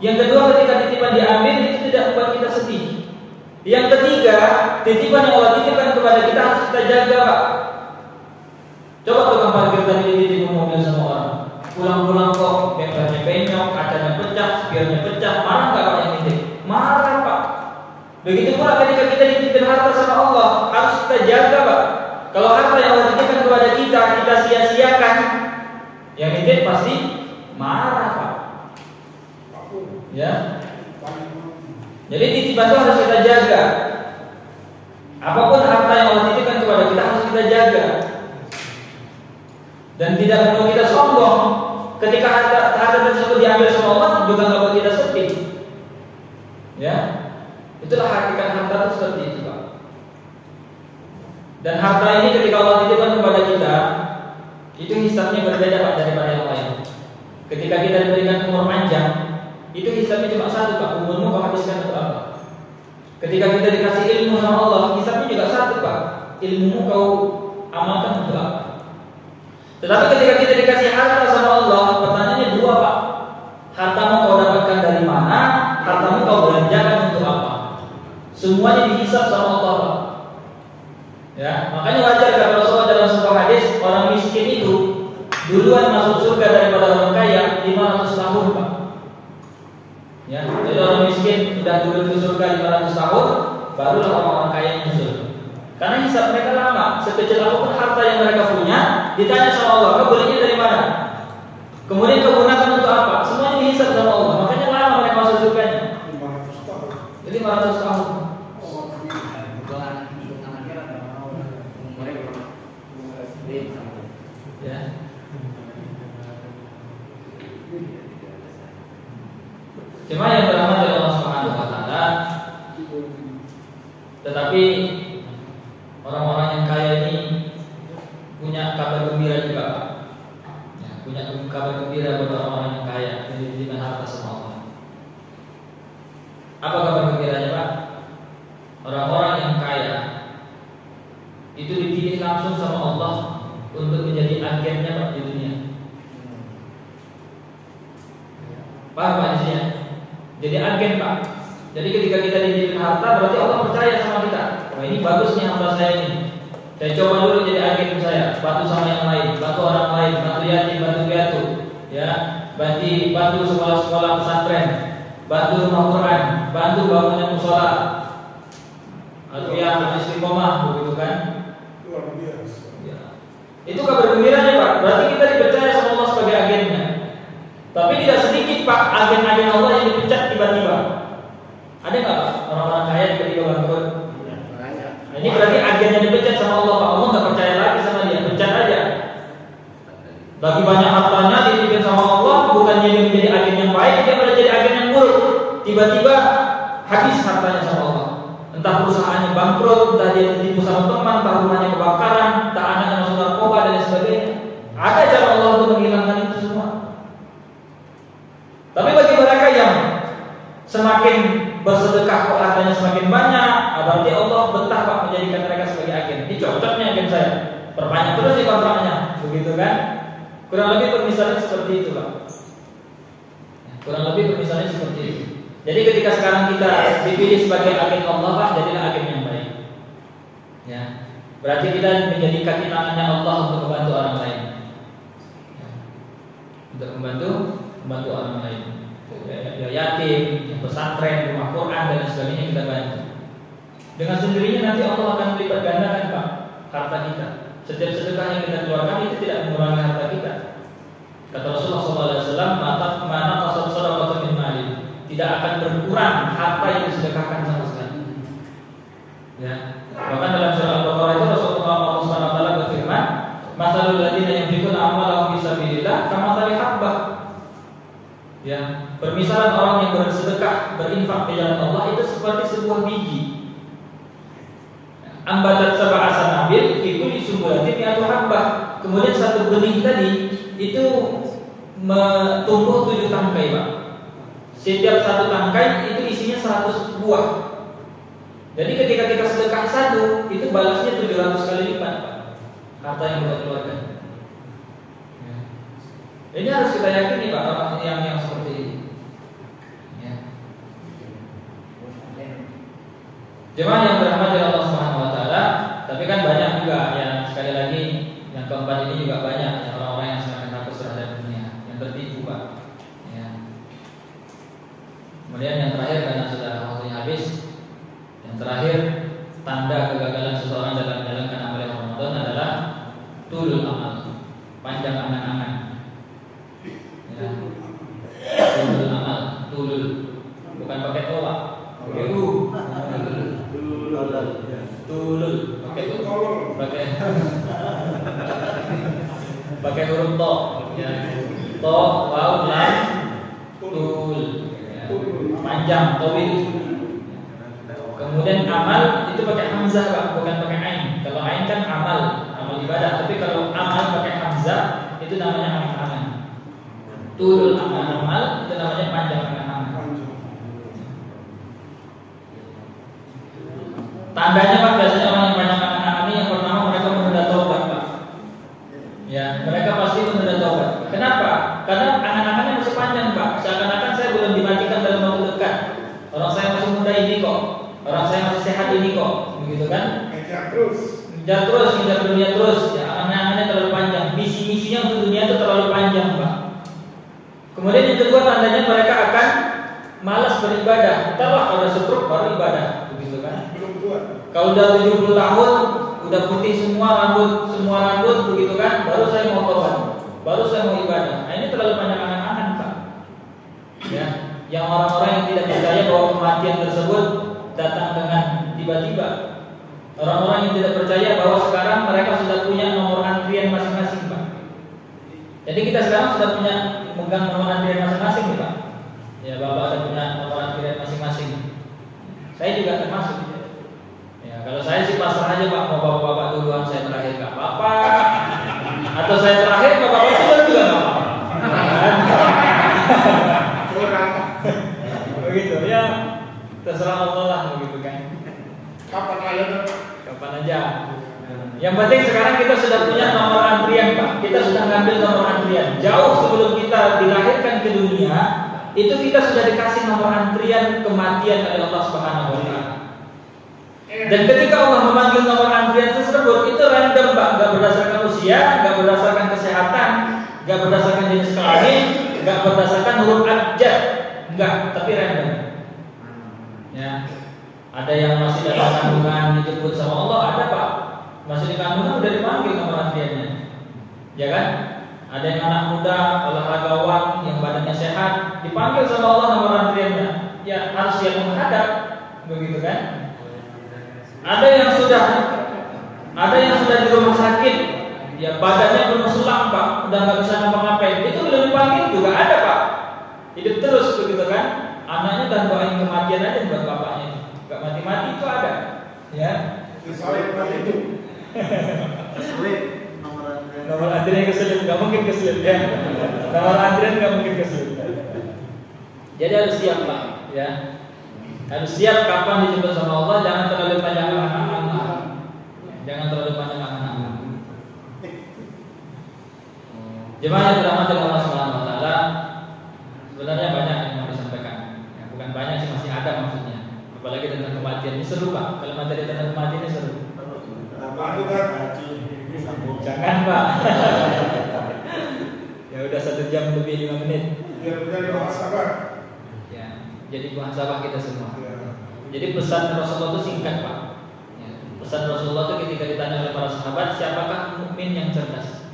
Speaker 1: Yang kedua ketika titipan diambil itu tidak membuat kita sedih. Yang ketiga, titipan yang Allah titipkan kepada kita harus kita jaga, Pak. Coba tukang parkir tadi dititip mobil sama orang. Pulang-pulang kok bempernya penyok, kacanya pecah, spionnya pecah, marah nggak Pak yang titip? Marah Pak. Begitu pula ketika kita dititipkan harta sama Allah, kita jaga Pak. Kalau harta yang Allah kita sia-siakan, yang itu pasti marah pak. Ya, jadi titipan itu harus kita jaga. Apa pun harta yang Allah titipkan kepada kita harus kita jaga. Dan tidak perlu kita sombong. Ketika harta, harta tersebut diambil sama Allah juga nggak perlu kita sedih. Ya, itulah hakikat harta itu seperti itu. Dan harta ini ketika Allah titipkan kepada kita, itu hisabnya berbeda pak daripada yang lain. Ketika kita diberikan umur panjang, itu hisabnya cuma satu pak, umurmu kau habiskan untuk apa? Ketika kita dikasih ilmu sama Allah, hisabnya juga satu pak, ilmumu kau amalkan untuk apa? Tetapi ketika kita dikasih harta sama Allah, pertanyaannya dua pak. Hartamu kau dapatkan dari mana? Hartamu kau belanjakan untuk apa? Semuanya dihisab sama Allah pak. Ya, makanya wajar kalau Rasulullah dalam sebuah hadis orang miskin itu duluan masuk surga daripada orang kaya 500 tahun pak. Ya, jadi orang miskin sudah dulu ke surga 500 tahun, barulah orang-orang kaya nyusul. Karena hisab mereka lama, sekecil apa pun harta yang mereka punya, ditanya sama Allah, kau belinya dari mana? Kemudian kau gunakan untuk apa? Semuanya dihisab sama Allah. Makanya lama mereka masuk surganya.
Speaker 2: 500 tahun.
Speaker 1: Jadi 500 tahun.
Speaker 2: Oh,
Speaker 1: Ya. Cuma yang pertama dari Allah Subhanahu wa taala. Tetapi orang-orang yang kaya ini punya kabar gembira juga Pak. Ya, punya kabar gembira buat orang-orang yang kaya yang diberikan harta sama Allah. Apa kabar gembiranya Pak? Orang-orang yang kaya itu dipilih langsung sama Allah untuk menjadi agennya Pak di dunia. Paham Pak di sini ya? Jadi agen Pak. Jadi ketika kita diberikan harta berarti Allah percaya sama kita. Wah ini bagus nih hamba saya ini. Saya coba dulu jadi agen saya, bantu sama yang lain, bantu orang lain, bantu yatim, bantu piatu, ya, bantu bantu sekolah-sekolah pesantren, bantu rumah Quran, bantu bangunan musola, atau ya istiqomah begitu kan?
Speaker 2: luar biasa.
Speaker 1: Ya. Itu kabar gembiranya Pak. Berarti kita dipercaya sama Allah sebagai agennya. Tapi tidak sedikit Pak agen-agen Allah yang dipecat tiba-tiba. Ada nggak Pak orang-orang kaya tiba-tiba bangkrut? Ini berarti agennya dipecat sama Allah Pak. Allah nggak percaya lagi sama dia, pecat aja. Bagi banyak hartanya dititipin sama Allah, bukannya dia menjadi agen yang baik, dia malah jadi agen yang buruk. Tiba-tiba habis hartanya sama Allah. Entah perusahaannya bangkrut, entah dia ditipu sama teman, entah rumahnya kebakaran, entah anaknya masuk narkoba dan sebagainya. Ada cara Allah untuk menghilangkan itu semua. Tapi bagi mereka yang semakin bersedekah kok hartanya semakin banyak, ah, berarti Allah betah Pak menjadikan mereka sebagai agen. Ini cocok nih agen saya. Perpanjang terus sih kontraknya, begitu kan? Kurang lebih permisalan seperti itu Pak. Kurang lebih permisalannya seperti itu. Jadi ketika sekarang kita dipilih sebagai agen Allah Pak, jadilah agen yang baik. Ya. Berarti kita menjadi kaki tangannya Allah untuk membantu orang lain. Ya. Untuk membantu membantu orang lain. Ya, ya, yatim, ya, pesantren, rumah Quran dan sebagainya kita bantu. Dengan sendirinya nanti Allah akan melipat gandakan Pak harta kita. Setiap sedekah yang kita keluarkan itu tidak mengurangi harta kita. Kata Rasulullah SAW, mata mana kasat sedekah min mali tidak akan berkurang harta yang disedekahkan sama sekali. Ya. Bahkan dalam surah Al-Baqarah itu Rasulullah SAW berfirman, "Masalul ladzina yunfiquna amwalahum fi sabilillah kamathali habbah." Ya, permisalan orang yang bersedekah, berinfak di jalan Allah itu seperti sebuah biji. Ambatat sab'a kulli sumbulatin mi'atu habbah. Kemudian satu benih tadi itu tumbuh tujuh tangkai, Pak. Setiap satu tangkai itu isinya 100 buah. Jadi ketika kita sedekah satu, itu balasnya 700 kali lipat, Pak. Harta yang kita keluarkan. Ya. Ini harus kita yakini, Pak, orang yang yang seperti ini. Ya. Jemaah yang berahmat dari Allah tapi kan banyak juga yang sekali lagi yang keempat ini juga banyak ya, orang-orang yang semakin takut terhadap dunia, yang tertipu, Pak. Ya. Kemudian yang terakhir karena sudah waktunya habis, yang terakhir tanda kegagalan seseorang dalam menjalankan amal yang Ramadan adalah tulul amal, pakai
Speaker 2: Itu tolong.
Speaker 1: pakai pakai huruf to ya. To waw lam tul ya. panjang towil kemudian amal itu pakai hamzah pak bukan pakai ain. Kalau ain kan amal amal ibadah. Tapi kalau amal pakai hamzah itu namanya amal-amal tul amal-amal itu namanya panjang
Speaker 2: Panjang.
Speaker 1: Tandanya Pak biasanya orang yang banyak anak-anak ini yang pertama mereka menunda taubat Pak. Ya, mereka pasti menunda taubat. Kenapa? Karena anak-anaknya masih panjang Pak. Seakan-akan saya belum dimatikan dalam waktu dekat. Orang saya masih muda ini kok. Orang saya masih sehat ini kok. Begitu kan?
Speaker 2: Ngejar terus.
Speaker 1: Ngejar terus, ngejar dunia terus. Ya, anak-anaknya terlalu panjang. Misi-misinya untuk dunia itu terlalu panjang Pak. Kemudian yang kedua tandanya mereka akan malas beribadah. Entahlah kalau setruk baru ibadah, begitu kan?
Speaker 2: Belum kuat.
Speaker 1: Kalau udah 70 tahun, udah putih semua rambut, semua rambut begitu kan, baru saya mau tobat. Baru saya mau ibadah. Nah, ini terlalu banyak angan-angan, Pak. Ya, yang orang-orang yang tidak percaya bahwa kematian tersebut datang dengan tiba-tiba. Orang-orang yang tidak percaya bahwa sekarang mereka sudah punya nomor antrian masing-masing, Pak. Jadi kita sekarang sudah punya megang nomor antrian masing-masing, Pak. Ya, Bapak ada punya nomor antrian masing-masing. Saya juga termasuk. Ya, kalau saya sih pasrah aja Pak, mau bapak-bapak duluan saya terakhir nggak apa-apa. Atau saya terakhir bapak-bapak duluan juga nggak apa-apa.
Speaker 2: Kurang.
Speaker 1: Begitu ya, terserah Allah lah begitu kan.
Speaker 2: Kapan ayatnya?
Speaker 1: Kapan aja. Yang penting sekarang kita sudah punya nomor antrian Pak. Kita sudah ngambil nomor antrian. Jauh sebelum kita dilahirkan ke dunia, itu kita sudah dikasih nomor antrian kematian oleh Allah Subhanahu wa taala. Dan ketika Allah memanggil nomor antrian tersebut itu random pak, nggak berdasarkan usia, nggak berdasarkan kesehatan, nggak berdasarkan jenis kelamin, nggak berdasarkan huruf abjad, nggak, tapi random. Ya, ada yang masih dalam kandungan dijemput sama Allah, ada pak, masih di kandungan udah dipanggil nomor antriannya, ya kan? Ada yang anak muda, olahragawan, yang badannya sehat, dipanggil sama Allah nomor antriannya, ya harus siap menghadap, begitu kan? Ada yang sudah ada yang sudah di rumah sakit, ya badannya belum sulam pak, udah nggak bisa ngapa-ngapain. Itu belum dipanggil juga ada pak. Hidup terus begitu kan? Anaknya dan doain kematian aja buat bapaknya. Gak mati-mati itu ada, ya.
Speaker 2: Buat itu.
Speaker 3: Sulit nomor antrian.
Speaker 1: Nomor antrian kesulit, nggak mungkin kesulit ya. Nomor antrian nggak mungkin kesulit. Jadi harus siap pak, ya. Harus siap kapan dijemput sama Allah, jangan terlalu panjang angan-angan. Jangan terlalu panjang angan-angan. Jemaah yang dirahmati Allah Subhanahu wa taala, sebenarnya banyak yang mau disampaikan. Ya, bukan banyak sih masih ada maksudnya. Apalagi tentang kematian ini seru Pak. Kalau materi tentang kematian ini seru.
Speaker 2: Kan?
Speaker 1: Jangan Pak. ya udah satu jam lebih lima menit.
Speaker 2: Sabar.
Speaker 1: Ya, jadi muhasabah kita semua. Jadi pesan Rasulullah itu singkat Pak. Ya, pesan Rasulullah itu ketika ditanya oleh para sahabat, siapakah mukmin yang cerdas?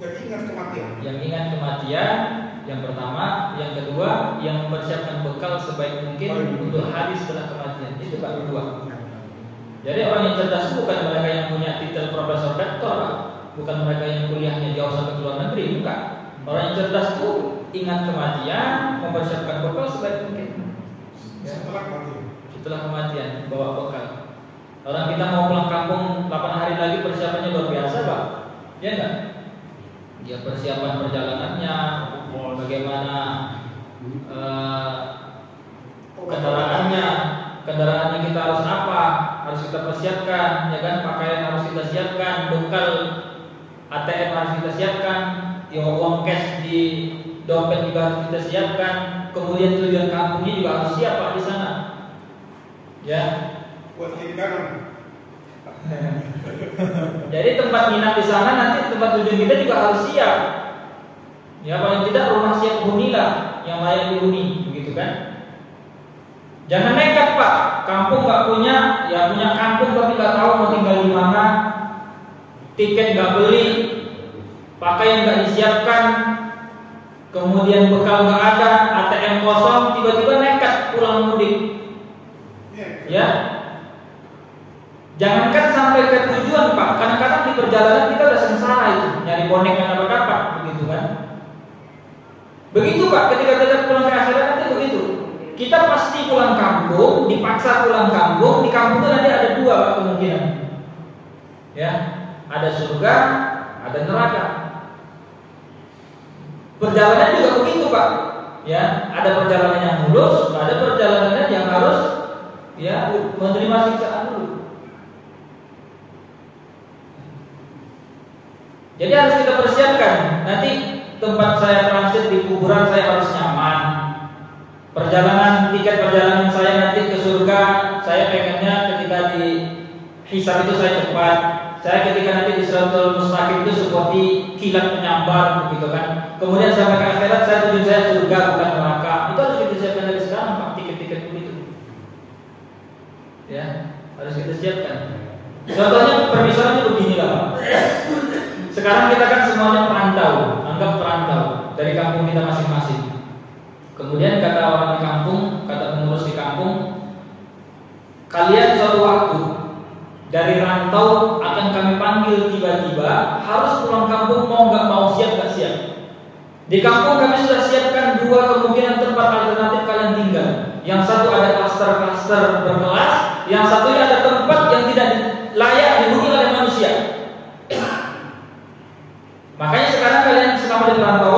Speaker 2: Jadi ingat kematian.
Speaker 1: Yang ingat kematian, yang pertama, yang kedua, yang mempersiapkan bekal sebaik mungkin untuk hari setelah kematian. Itu baru dua. Jadi orang yang cerdas itu bukan mereka yang punya titel profesor doktor, Pak. bukan mereka yang kuliahnya jauh sampai ke luar negeri, bukan. Orang yang cerdas itu ingat kematian, mempersiapkan bekal sebaik mungkin. Ya.
Speaker 2: Setelah kematian.
Speaker 1: Setelah kematian bawa bekal. Orang kita mau pulang kampung 8 hari lagi persiapannya luar biasa, Pak. Ya enggak? Ya persiapan perjalanannya, bagaimana eh, kendaraannya, kendaraannya kita harus apa, harus kita persiapkan, ya kan? Pakaian harus kita siapkan, bekal ATM harus kita siapkan, ya uang cash di dompet juga harus kita siapkan, kemudian tujuan kampungnya juga harus siap Pak di sana. Ya,
Speaker 2: Buat kiri kanan.
Speaker 1: Jadi tempat nginap di sana nanti tempat tujuan kita juga harus siap. Ya paling tidak rumah siap huni lah yang layak dihuni, begitu kan? Jangan nekat pak, kampung nggak punya, ya punya kampung tapi nggak tahu mau tinggal di mana, tiket nggak beli, pakaian nggak disiapkan, kemudian bekal nggak ada, ATM kosong, tiba-tiba nekat pulang mudik,
Speaker 2: ya.
Speaker 1: Jangankan sampai ke tujuan pak. Kadang-kadang di perjalanan kita udah sengsara itu. Nyari bonek yang dapat dapat begitu kan? Begitu pak. Ketika kita pulang ke akhirat nanti begitu. Kita pasti pulang kampung dipaksa pulang kampung. Di kampung itu nanti ada dua pak kemungkinan. Ya. Ada surga ada neraka. Perjalanan juga begitu pak. Ya. Ada perjalanan yang mulus ada perjalanan yang harus ya menerima siksaan dulu. Jadi harus kita persiapkan. Nanti tempat saya transit di kuburan saya harus nyaman. Perjalanan tiket perjalanan saya nanti ke surga, saya pengennya ketika di hisab itu saya cepat. Saya ketika nanti di suratul mustaqim itu seperti kilat menyambar begitu kan. Kemudian sampai ke akhirat saya tujuan saya surga bukan neraka. Itu harus dipersiapkan ya harus kita siapkan. Contohnya permisalnya beginilah Pak. Sekarang kita kan semuanya perantau anggap perantau dari kampung kita masing-masing. Kemudian kata orang di kampung kata pengurus di kampung kalian suatu waktu dari rantau akan kami panggil tiba-tiba harus pulang kampung mau nggak mau siap nggak siap? Di kampung kami sudah siapkan dua kemungkinan tempat alternatif kalian tinggal. Yang satu ada klaster-klaster berkelas yang satunya ada tempat yang tidak layak dihuni oleh manusia. Makanya sekarang kalian selama di perantauan